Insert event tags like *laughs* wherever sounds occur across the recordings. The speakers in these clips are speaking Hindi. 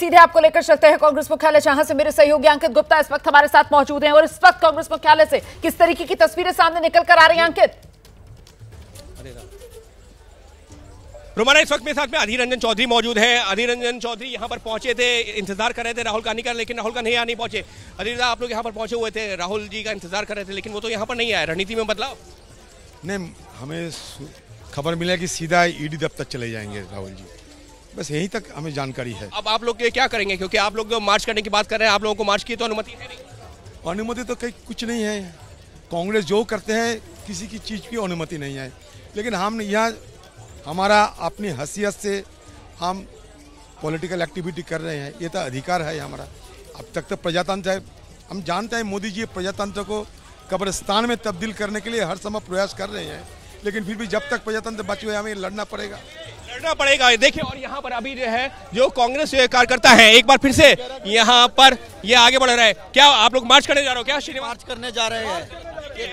सीधे आपको लेकर चलते हैं कांग्रेस मुख्यालय जहाँ से मेरे सहयोगी अंकित गुप्ता इस वक्त हमारे साथ मौजूद हैं और इस वक्त कांग्रेस मुख्यालय से किस तरीके की तस्वीरें सामने निकल कर आ रही हैं अंकित? रोमाना इस वक्त मेरे साथ में अधीर रंजन चौधरी मौजूद है। अधीर रंजन चौधरी यहाँ पर पहुँचे थे इंतज़ार कर रहे थे राहुल गांधी का लेकिन राहुल गांधी यहाँ नहीं पहुँचे। अधीर आप लोग यहाँ पर पहुँचे हुए थे राहुल जी का इंतज़ार कर रहे थे लेकिन वो तो यहाँ पर नहीं आया रणनीति में बदलाव? नहीं हमें खबर मिला कि सीधा ईडी दफ्तर चले जाएँगे राहुल जी। बस यहीं तक हमें जानकारी है। अब आप लोग क्या करेंगे? क्योंकि आप लोग जो मार्च करने की बात कर रहे हैं आप लोगों को मार्च की तो अनुमति है नहीं। अनुमति तो कहीं कुछ नहीं है। कांग्रेस जो करते हैं किसी की चीज़ की अनुमति नहीं है। लेकिन हम यहाँ हमारा अपनी हसीियत से हम पॉलिटिकल एक्टिविटी कर रहे हैं। ये तो अधिकार है हमारा। अब तक तो प्रजातंत्र है। हम जानते हैं मोदी जी प्रजातंत्र को कब्रस्तान में तब्दील करने के लिए हर समय प्रयास कर रहे हैं। लेकिन फिर भी जब तक प्रजातंत्र बचे हुए हमें लड़ना पड़ेगा। लड़ना पड़ेगा। देखिए और यहाँ पर अभी जो है जो कांग्रेस कार्यकर्ता है एक बार फिर से यहाँ पर ये आगे बढ़ रहा है। क्या आप लोग मार्च करने जा रहे हो? क्या श्री मार्च करने जा रहे हैं।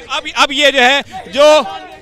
अब अब ये जो है जो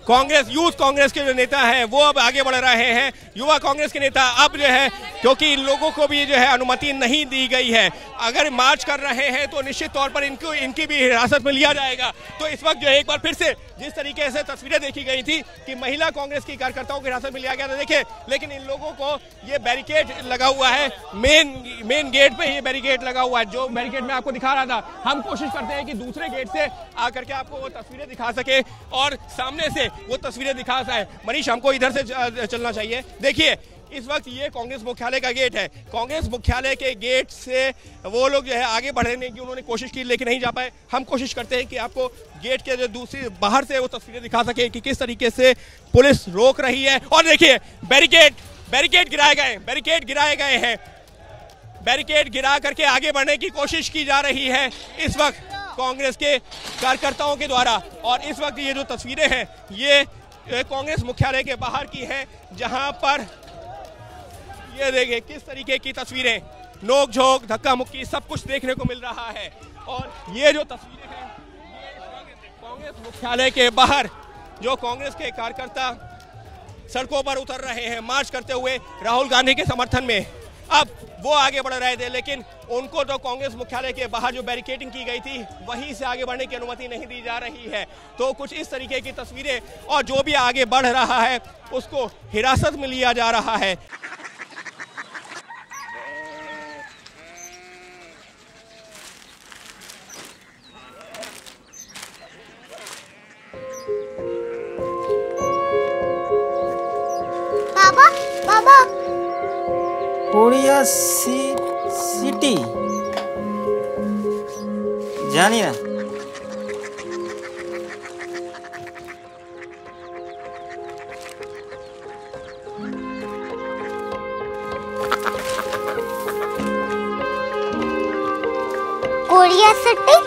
कांग्रेस, यूथ कांग्रेस के जो नेता हैं, वो अब आगे बढ़ रहे हैं। युवा कांग्रेस के नेता अब जो है, क्योंकि इन लोगों को भी जो है अनुमति नहीं दी गई है। अगर मार्च कर रहे हैं तो निश्चित तौर पर इनको, इनकी भी हिरासत में लिया जाएगा। तो इस वक्त जो है, एक बार फिर से जिस तरीके से तस्वीरें देखी गई थी कि महिला कांग्रेस की कार्यकर्ताओं को हिरासत में लिया गया था, देखिए, लेकिन इन लोगों को ये बैरिकेड लगा हुआ है। मेन मेन गेट पे ये बैरिकेड लगा हुआ है। जो बैरिकेड में आपको दिखा रहा था, हम कोशिश करते हैं कि दूसरे गेट से आकर के आपको वो तस्वीरें दिखा सके और सामने से वो तस्वीरें दिखा सके मनीष, हमको इधर से चलना चाहिए। देखिए, इस वक्त ये कांग्रेस मुख्यालय का गेट है। कांग्रेस मुख्यालय के गेट से वो लोग जो है आगे बढ़ने की उन्होंने कोशिश की, लेकिन नहीं जा पाए। हम कोशिश करते हैं कि आपको गेट के जो दूसरी, बाहर से वो तस्वीरें दिखा सके कि किस तरीके से पुलिस रोक रही है। और देखिए, बैरिकेड बैरिकेड गिराए गए, बैरिकेड गिराए गए हैं। बैरिकेड गिरा करके आगे बढ़ने की कोशिश की जा रही है। इस वक्त कांग्रेस के कार्यकर्ताओं के द्वारा। और इस वक्त ये जो तस्वीरें हैं, ये कांग्रेस मुख्यालय के बाहर की है, जहाँ पर ये देखिए किस तरीके की तस्वीरें नोक झोंक धक्का मुक्की सब कुछ देखने को मिल रहा है। और ये जो तस्वीरें हैं कांग्रेस मुख्यालय के बाहर, जो कांग्रेस के कार्यकर्ता सड़कों पर उतर रहे हैं, मार्च करते हुए राहुल गांधी के समर्थन में। अब वो आगे बढ़ रहे थे, लेकिन उनको तो कांग्रेस मुख्यालय के बाहर जो बैरिकेडिंग की गई थी, वहीं से आगे बढ़ने की अनुमति नहीं दी जा रही है। तो कुछ इस तरीके की तस्वीरें और जो भी आगे बढ़ रहा है, उसको हिरासत में लिया जा रहा है। कोरिया सी सिटी। जानिए कोरिया सिटी?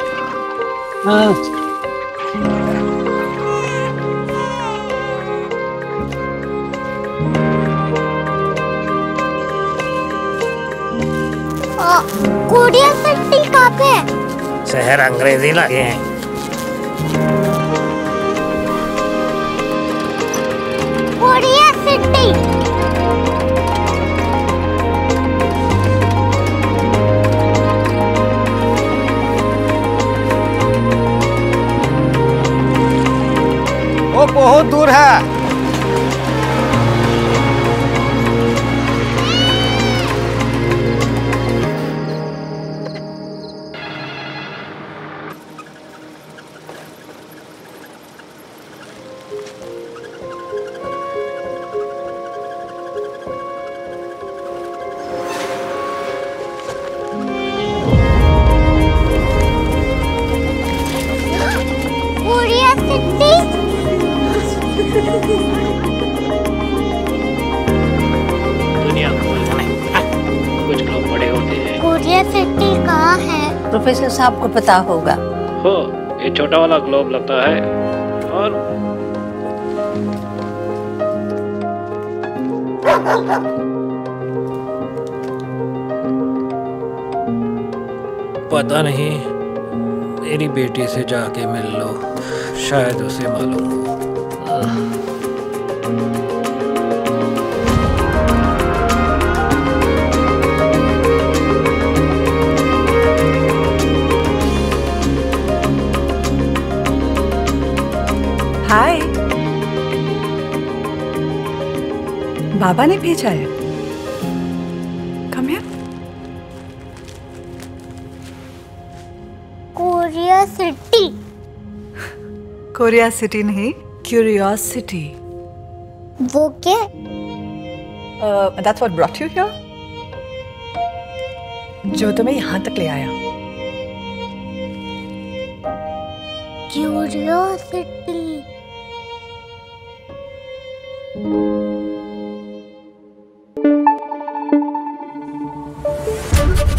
हाँ। कोरिया सिटी कहाँ पे है? शहर अंग्रेज़ी लगे हैं। कोरिया सिटी वो बहुत दूर है। प्रोफेसर साहब को पता होगा। हो ये छोटा वाला ग्लोब लगता है। और पता नहीं मेरी बेटी से जाके मिल लो शायद उसे मालूम हो। *laughs* बाबा ने भेजा है। कम हियर कोरिया सिटी नहीं क्यूरियोसिटी वो क्या? That's what brought you here जो तुम्हें यहाँ तक ले आया। क्यूरियोसिटी